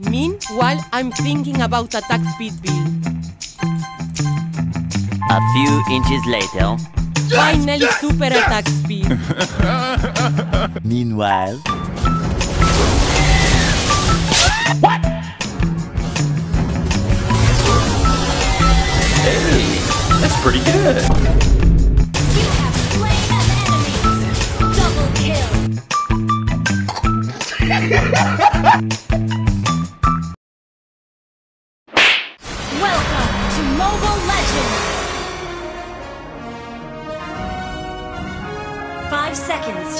Meanwhile, I'm thinking about attack speed build. A few inches later. Finally, super attack speed. Meanwhile. What? Hey, that's pretty good. You have slain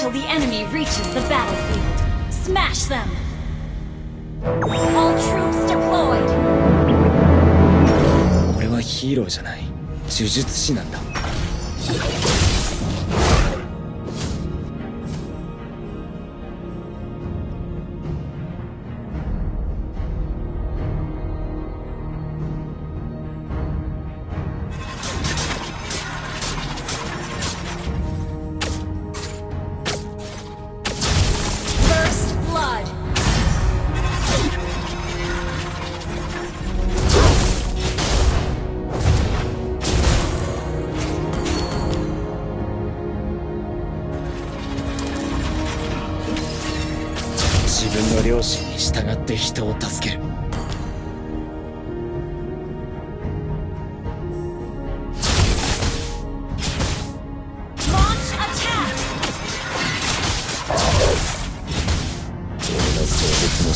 seconds till the enemy reaches the battlefield. Smash them! All troops deployed! 俺はヒーローじゃない呪術師なんだ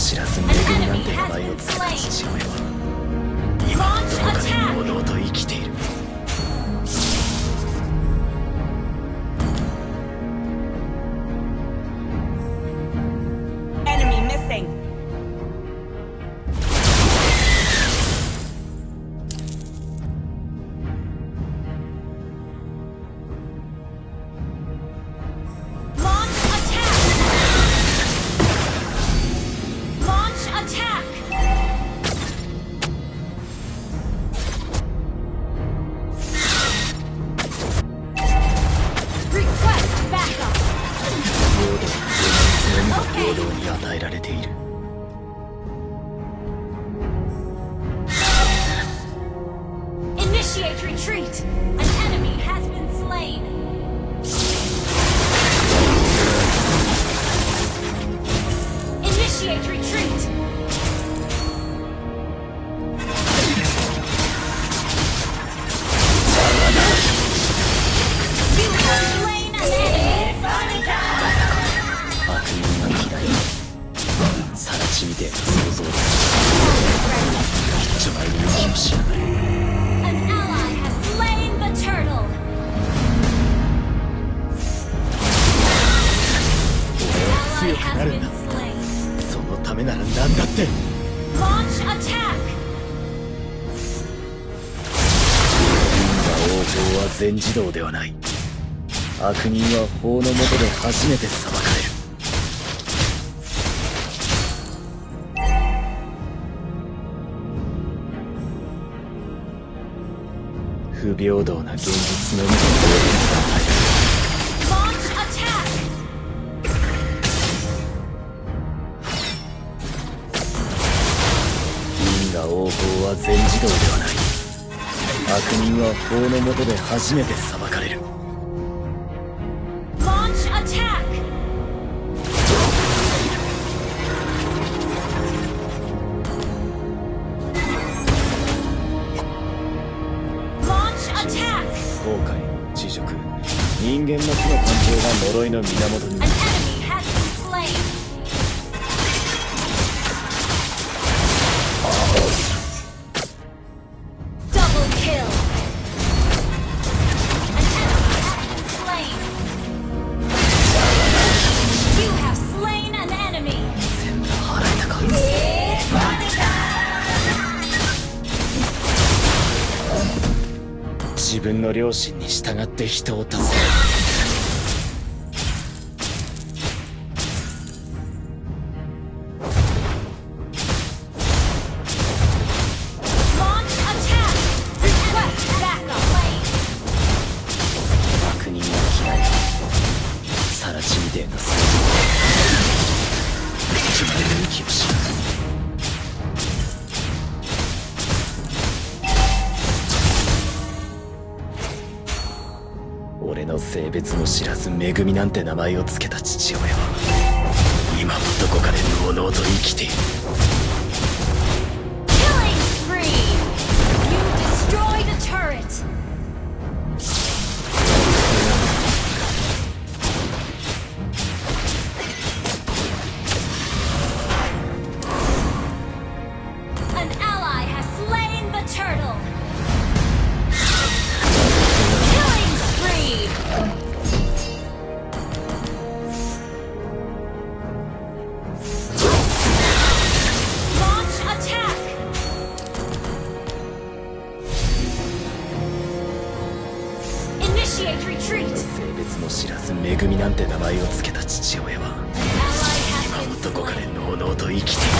知らずに与えられている 全自動ではない。悪人は法の下で初めて裁かれる。不平等な現実のみが法律が与える因果応報は全自動ではない。悪人は法の下で初めて裁かれる!後悔恥辱人間の負の感情が呪いの源に An enemy 良心に従って人を助ける Launch attack! Request backup! 悪人が嫌いさらちみてえな想像一枚の俺の性別も知らず恵みなんて名前を付けた父親は今もどこかでのうのうと生きている。知らず恵みなんて名前を付けた父親は今もどこかでのうのうと生きている。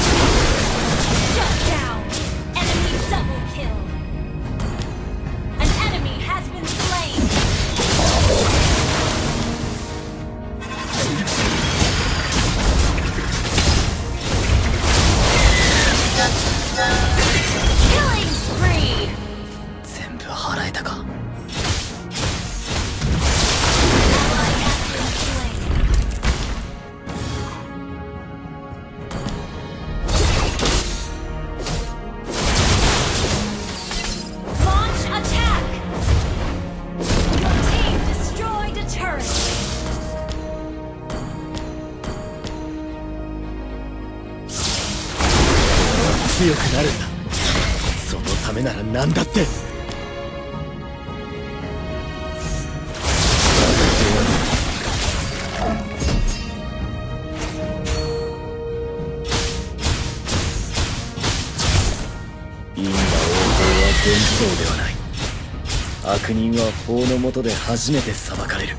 強くなるんだ。そのためなら何だって」因果応報は全自動ではない。悪人は法の下で初めて裁かれる。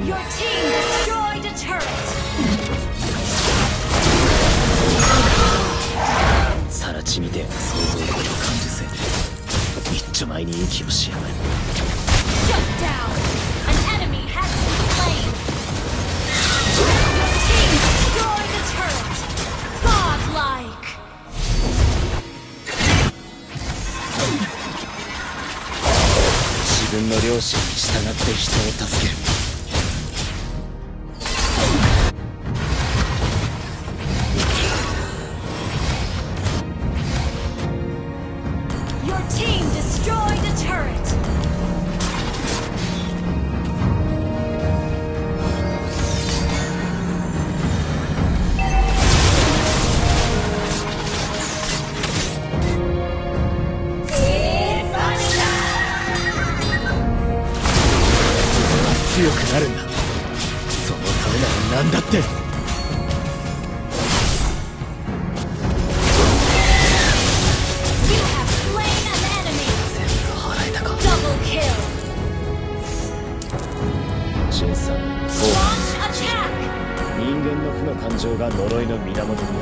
Your team いの源。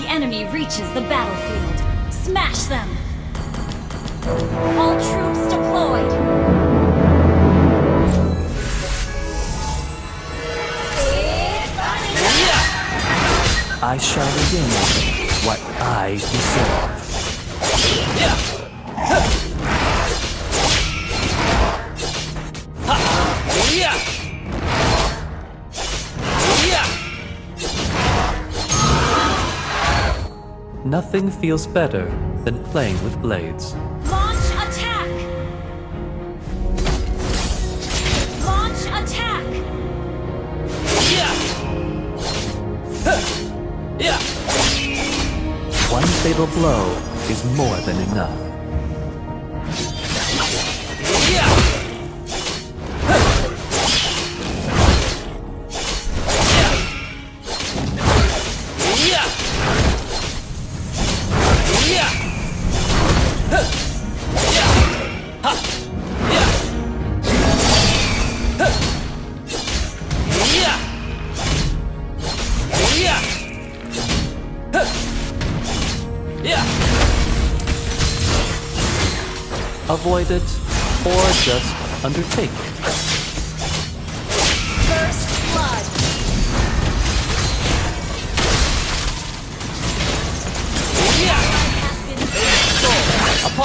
The enemy reaches the battlefield. Smash them! All troops deployed! I shall begin what I deserve. Nothing feels better than playing with blades. Launch attack! Launch attack! Yeah! Yeah! One fatal blow is more than enough.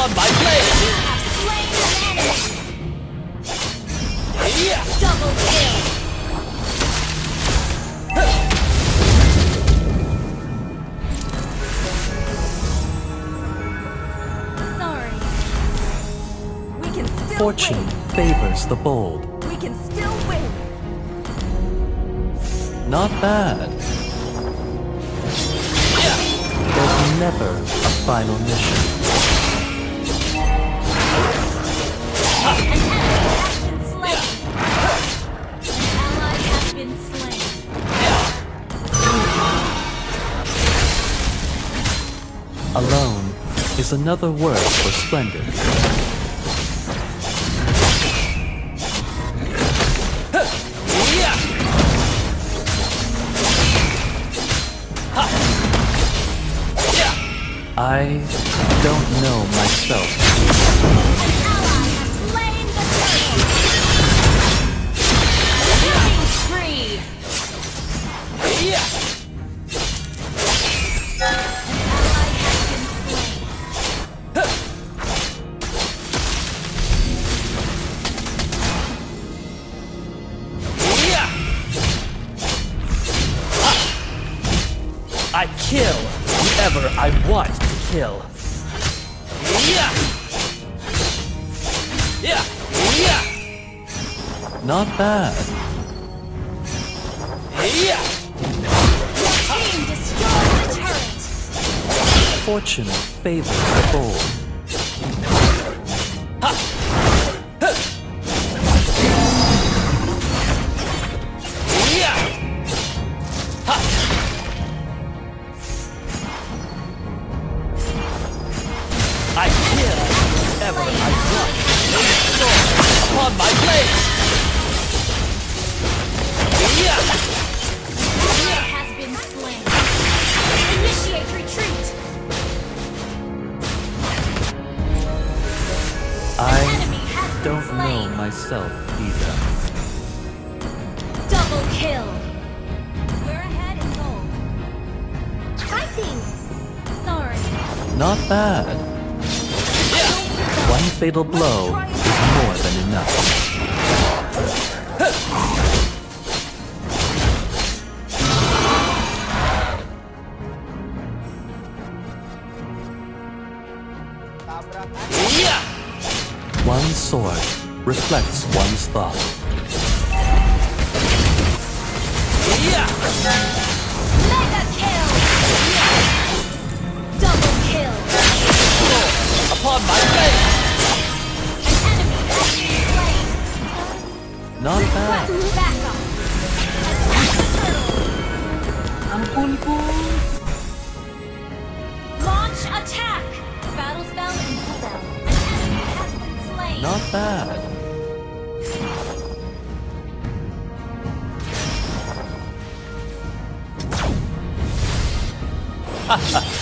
Slain. Upon my blade! Have slain an enemy! Double kill! Sorry. We can still Fortune favors the bold. We can still win. Not bad. There's never a final mission. Alone is another word for splendid. I don't know myself. Not bad. Team destroy the. Fortune favors the bold. Not bad. One fatal blow is more than enough. One sword reflects one's thought. on my face! Not bad. Launch attack! Battle spell and. An enemy has been slain. Not bad.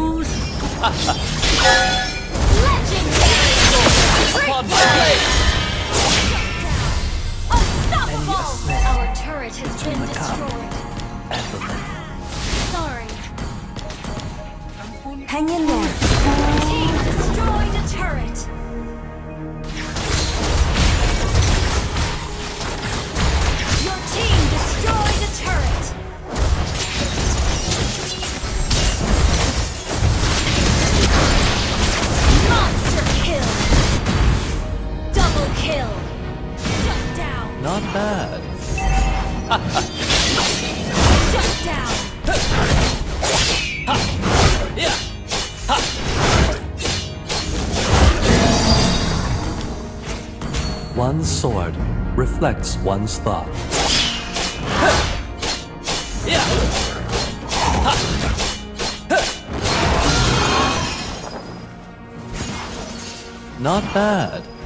goes. Legendary Our turret has been destroyed. Hang in there. Team destroyed a turret. Not bad. Shut down! One One's sword reflects one's thought. Not bad.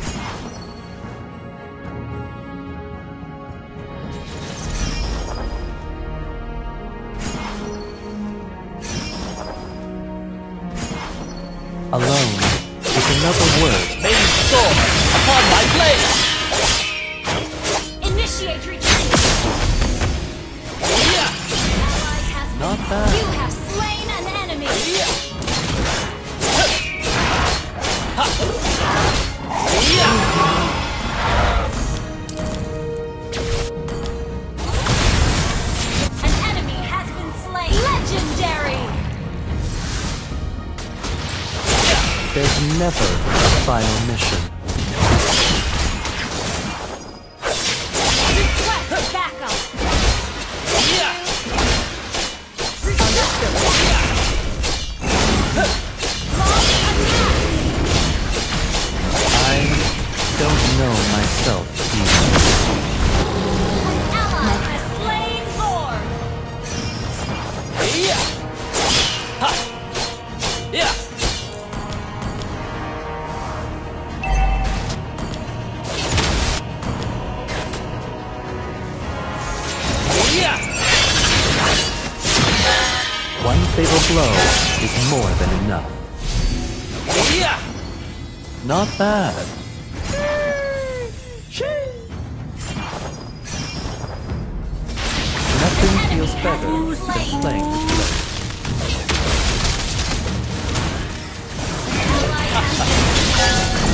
There's never a final mission. fatal blow is more than enough. Yeah! Not bad. Nothing feels better than playing with blows. Ha ha!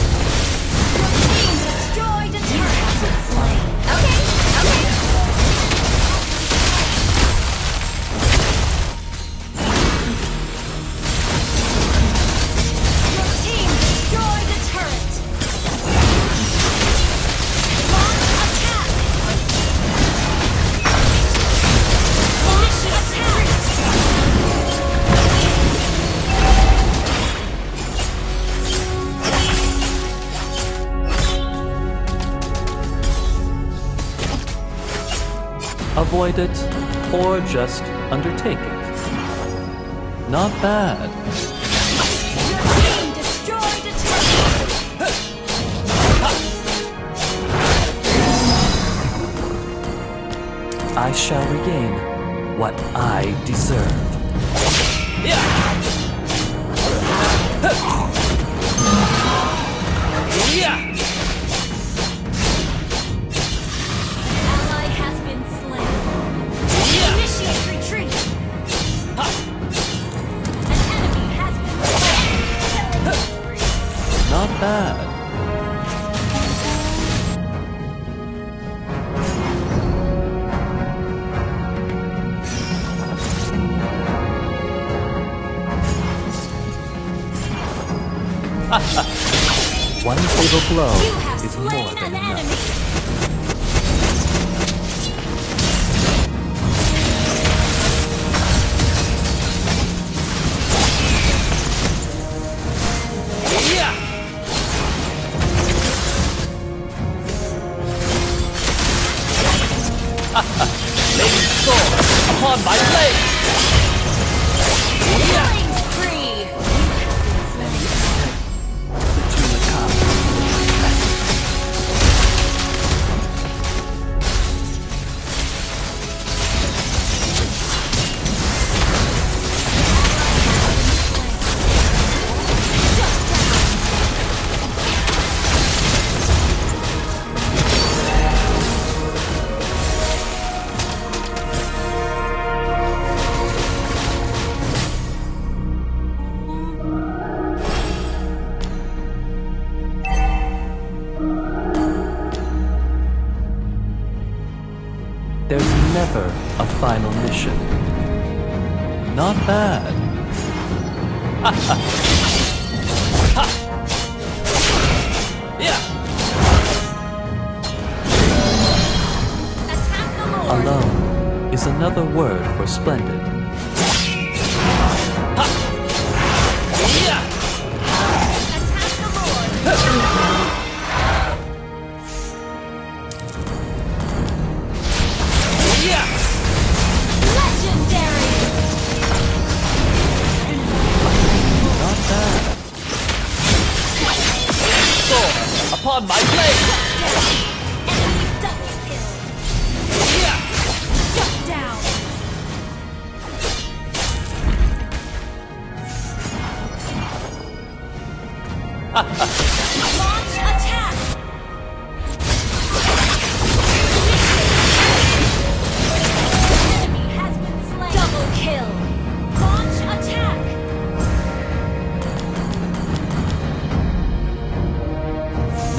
Avoid it or just undertake it. Not bad. I shall regain what I deserve. Ally blow You have is more slain than an enough.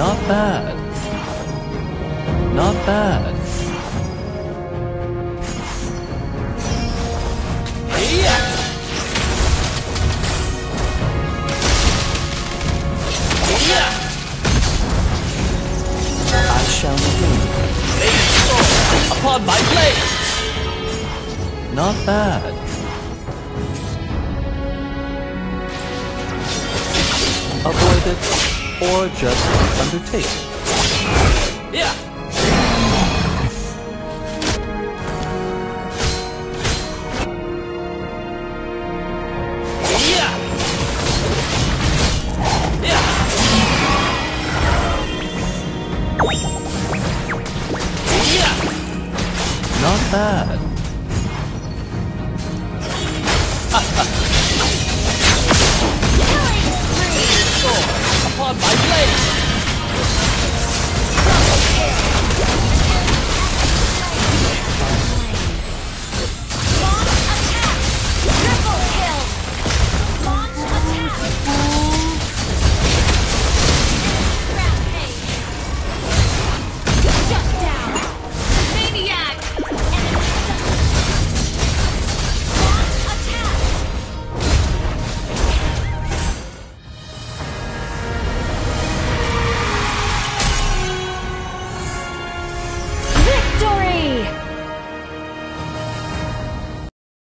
Not bad. Not bad. I shall regain. Upon my blade! Not bad. Avoid it or just undertake. Yeah! Yeah! Yeah! Yeah! Not bad. Killing spree upon my blade!